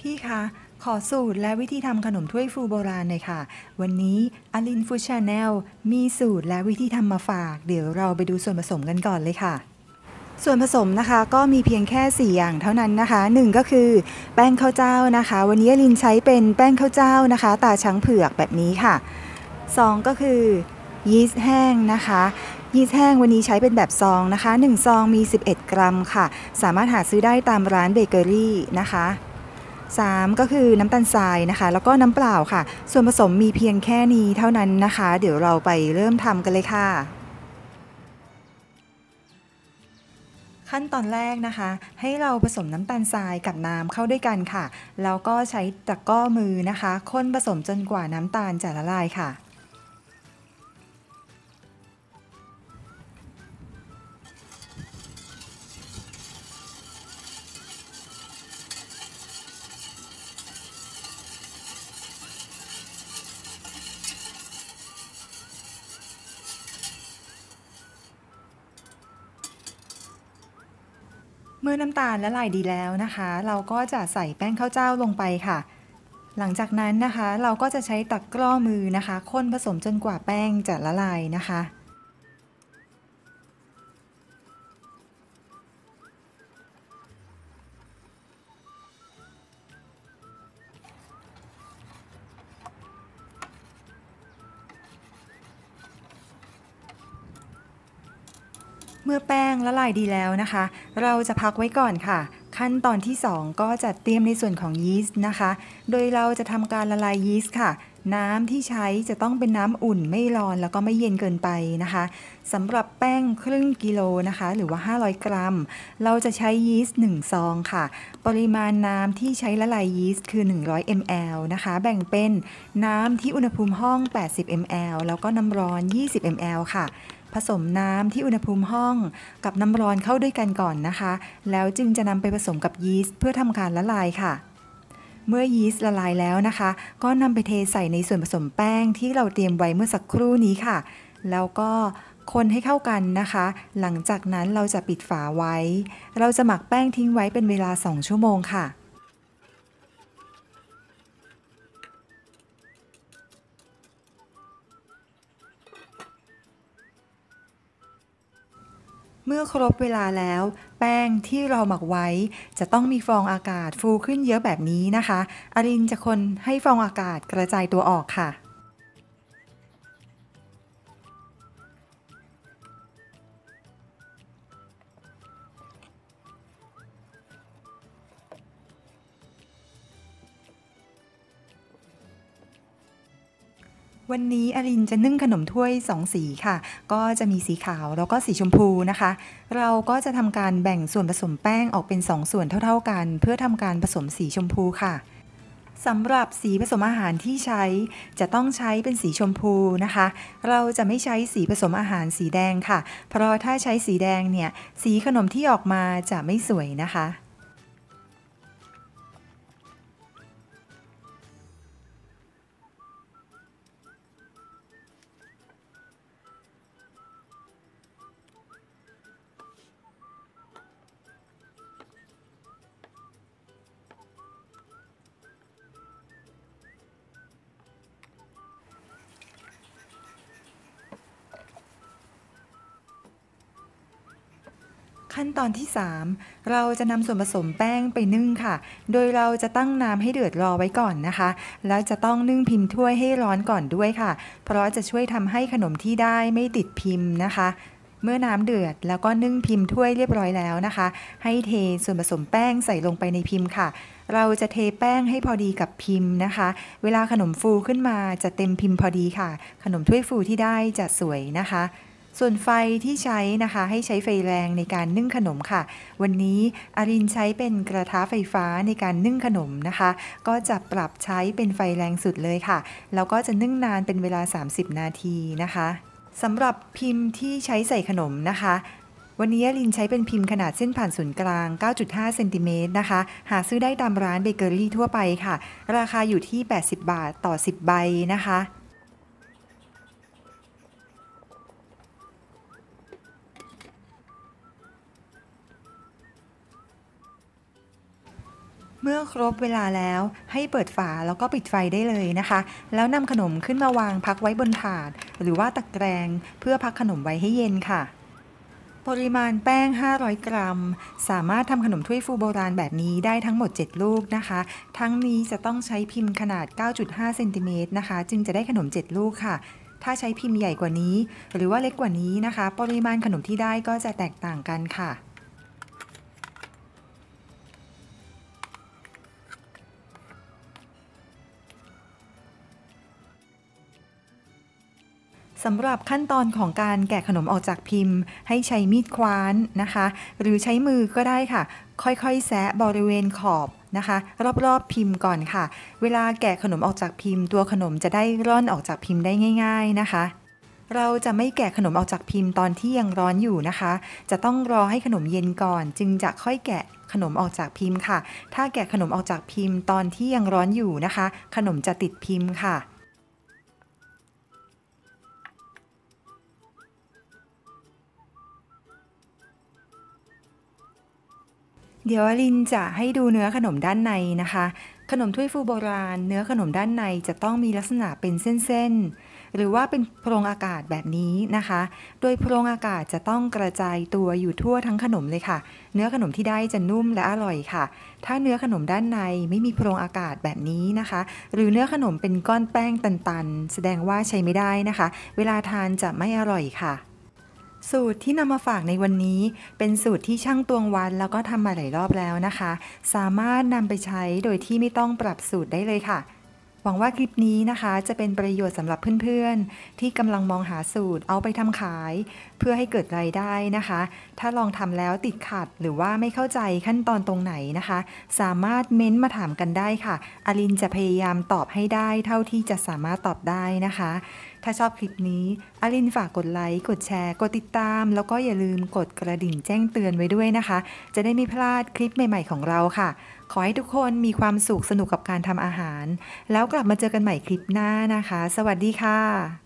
พี่คะขอสูตรและวิธีทำขนมถ้วยฟูโบราณหน่อยค่ะ วันนี้ Alin Food Channel มีสูตรและวิธีทำมาฝาก เดี๋ยวเราไปดูส่วนผสมกันก่อนเลยค่ะ ส่วนผสมนะคะก็มีเพียงแค่ 4 อย่างเท่านั้นนะคะ 1 ก็คือแป้งข้าวเจ้านะคะ วันนี้อลินใช้เป็นแป้งข้าวเจ้านะคะ ตราช้างเผือกแบบนี้ค่ะ 2 ก็คือยีสต์แห้งนะคะยีสต์แห้งวันนี้ใช้เป็นแบบซองนะคะ 1 ซองมี 11 กรัมค่ะ สามารถหาซื้อได้ตามร้านเบเกอรี่นะคะ 3 ก็คือน้ำตาลทรายนะคะ แล้วก็น้ำเปล่าค่ะ ส่วนผสมมีเพียงแค่นี้เท่านั้นนะคะ เดี๋ยวเราไปเริ่มทำกันเลยค่ะ ขั้นตอนแรกนะคะ ให้เราผสมน้ำตาลทรายกับน้ำเข้าด้วยกันค่ะ แล้วก็ใช้ตะกร้อมือนะคะ คนผสมจนกว่าน้ำตาลจะละลายค่ะ มื่อน้ำตาลละลายดีแล้วนะคะ เราก็จะใส่แป้งข้าวเจ้าลงไปค่ะ หลังจากนั้นนะคะ เราก็จะใช้ตะกร้อมือนะคะ คนผสมจนกว่าแป้งจะละลายนะคะ เมื่อแป้งละลายดีแล้วนะคะ เราจะพักไว้ก่อนค่ะ ขั้นตอนที่ 2 ก็จะเตรียมในส่วนของยีสต์นะคะ โดยเราจะทำการละลายยีสต์ค่ะ น้ำที่ใช้จะต้องเป็นน้ำอุ่นไม่ร้อนแล้วก็ไม่เย็นเกินไปนะคะสำหรับแป้งครึ่งกิโลนะคะ หรือว่า 500 กรัม เราจะใช้ยีสต์1ซองค่ะ ปริมาณน้ำที่ใช้ละลายยีสต์คือ 100 ml นะคะ แบ่งเป็นน้ำที่อุณหภูมิห้อง 80 ml แล้วก็น้ำร้อน 20 ml ค่ะ ผสมน้ำที่อุณหภูมิห้องกับน้ำร้อนเข้าด้วยกันก่อนนะคะ แล้วจึงจะนำไปผสมกับยีสต์เพื่อทำการละลายค่ะ เมื่อยีสต์ละลายแล้วนะคะ ก็นำไปเทใส่ในส่วนผสมแป้งที่เราเตรียมไว้เมื่อสักครู่นี้ค่ะ แล้วก็คนให้เข้ากันนะคะ หลังจากนั้นเราจะปิดฝาไว้ เราจะหมักแป้งทิ้งไว้เป็นเวลา 2 ชั่วโมงค่ะ เมื่อครบเวลาแล้ว แป้งที่เราหมักไว้ จะต้องมีฟองอากาศฟูขึ้นเยอะแบบนี้นะคะ อรินจะคนให้ฟองอากาศกระจายตัวออกค่ะ วันนี้อรินจะนึ่งขนมถ้วย 2 สีค่ะ ก็จะมีสีขาวแล้วก็สีชมพูนะคะ เราก็จะทำการแบ่งส่วนผสมแป้งออกเป็น 2 ส่วนเท่า ๆกัน เพื่อทำการผสมสีชมพูค่ะสำหรับสีผสมอาหารที่ใช้จะต้องใช้เป็นสีชมพูนะคะ เราจะไม่ใช้สีผสมอาหารสีแดงค่ะ เพราะถ้าใช้สีแดงเนี่ยสีขนมที่ออกมาจะไม่สวยนะคะ ขั้นตอนที่ 3 เราจะนำส่วนผสมแป้งไปนึ่งค่ะ โดยเราจะตั้งน้ำให้เดือดรอไว้ก่อนนะคะ แล้วจะต้องนึ่งพิมพ์ถ้วยให้ร้อนก่อนด้วยค่ะ เพราะจะช่วยทำให้ขนมที่ได้ไม่ติดพิมพ์นะคะ เมื่อน้ำเดือดแล้วก็นึ่งพิมพ์ถ้วยเรียบร้อยแล้วนะคะ ให้เทส่วนผสมแป้งใส่ลงไปในพิมพ์ค่ะเราจะเทแป้งให้พอดีกับพิมพ์นะคะ เวลาขนมฟูขึ้นมาจะเต็มพิมพ์พอดีค่ะ ขนมถ้วยฟูที่ได้จะสวยนะคะ ส่วนไฟที่ใช้นะคะให้ใช้ไฟแรงในการนึ่งขนมค่ะ วันนี้อารินใช้เป็นกระทะไฟฟ้าในการนึ่งขนมนะคะ ก็จะปรับใช้เป็นไฟแรงสุดเลยค่ะ แล้วก็จะนึ่งนานเป็นเวลา 30 นาทีนะคะสำหรับพิมพ์ที่ใช้ใส่ขนมนะคะวันนี้ลินใช้เป็นพิมพ์ขนาดเส้นผ่านศูนย์กลาง 9.5 เซนติเมตรนะคะ หาซื้อได้ตามร้านเบเกอรี่ทั่วไปค่ะ ราคาอยู่ที่ 80 บาทต่อ 10 ใบนะคะ เมื่อครบเวลาแล้วให้เปิดฝาแล้วก็ปิดไฟได้เลยนะคะ แล้วนำขนมขึ้นมาวางพักไว้บนถาด หรือว่าตะแกรงเพื่อพักขนมไว้ให้เย็นค่ะ ปริมาณแป้ง 500 กรัม สามารถทำขนมถ้วยฟูโบราณแบบนี้ได้ทั้งหมด 7 ลูกนะคะ ทั้งนี้จะต้องใช้พิมพ์ขนาด 9.5 เซนติเมตรนะคะ จึงจะได้ขนม 7 ลูกค่ะถ้าใช้พิมพ์ใหญ่กว่านี้ หรือว่าเล็กกว่านี้นะคะ ปริมาณขนมที่ได้ก็จะแตกต่างกันค่ะ สำหรับขั้นตอนของการแกะขนมออกจากพิมพ์ ให้ใช้มีดคว้านนะคะ หรือใช้มือก็ได้ค่ะ ค่อยๆ แซะบริเวณขอบนะคะ รอบๆพิมพ์ก่อนค่ะ เวลาแกะขนมออกจากพิมพ์ ตัวขนมจะได้ร่อนออกจากพิมพ์ได้ง่าย ๆนะคะเราจะไม่แกะขนมออกจากพิมพ์ตอนที่ยังร้อนอยู่นะคะ จะต้องรอให้ขนมเย็นก่อน จึงจะค่อยแกะขนมออกจากพิมพ์ค่ะ ถ้าแกะขนมออกจากพิมพ์ตอนที่ยังร้อนอยู่นะคะ ขนมจะติดพิมพ์ค่ะ เดี๋ยวลินจะให้ดูเนื้อขนมด้านในนะคะ ขนมถ้วยฟูโบราณ เนื้อขนมด้านในจะต้องมีลักษณะเป็นเส้นๆ หรือว่าเป็นโพรงอากาศแบบนี้นะคะ โดยโพรงอากาศจะต้องกระจายตัวอยู่ทั่วทั้งขนมเลยค่ะ เนื้อขนมที่ได้จะนุ่มและอร่อยค่ะ ถ้าเนื้อขนมด้านในไม่มีโพรงอากาศแบบนี้นะคะ หรือเนื้อขนมเป็นก้อนแป้งตันๆ แสดงว่าใช้ไม่ได้นะคะ เวลาทานจะไม่อร่อยค่ะ สูตรที่นำมาฝากในวันนี้ เป็นสูตรที่ช่างตวงวัดแล้วก็ทำมาหลายรอบแล้วนะคะ สามารถนำไปใช้โดยที่ไม่ต้องปรับสูตรได้เลยค่ะ หวังว่าคลิปนี้นะคะจะเป็นประโยชน์สำหรับเพื่อนๆ ที่กำลังมองหาสูตรเอาไปทำขาย เพื่อให้เกิดรายได้นะคะ ถ้าลองทำแล้วติดขัดหรือว่าไม่เข้าใจขั้นตอนตรงไหนนะคะ สามารถเม้นต์มาถามกันได้ค่ะอลินจะพยายามตอบให้ได้เท่าที่จะสามารถตอบได้นะคะ ถ้าชอบคลิปนี้อลินฝากกดไลค์ กดแชร์ กดติดตาม แล้วก็อย่าลืมกดกระดิ่งแจ้งเตือนไว้ด้วยนะคะ จะได้ไม่พลาดคลิปใหม่ ๆ ของเราค่ะ ขอให้ทุกคนมีความสุขสนุกกับการทำอาหาร แล้วกลับมาเจอกันใหม่คลิปหน้านะคะ สวัสดีค่ะ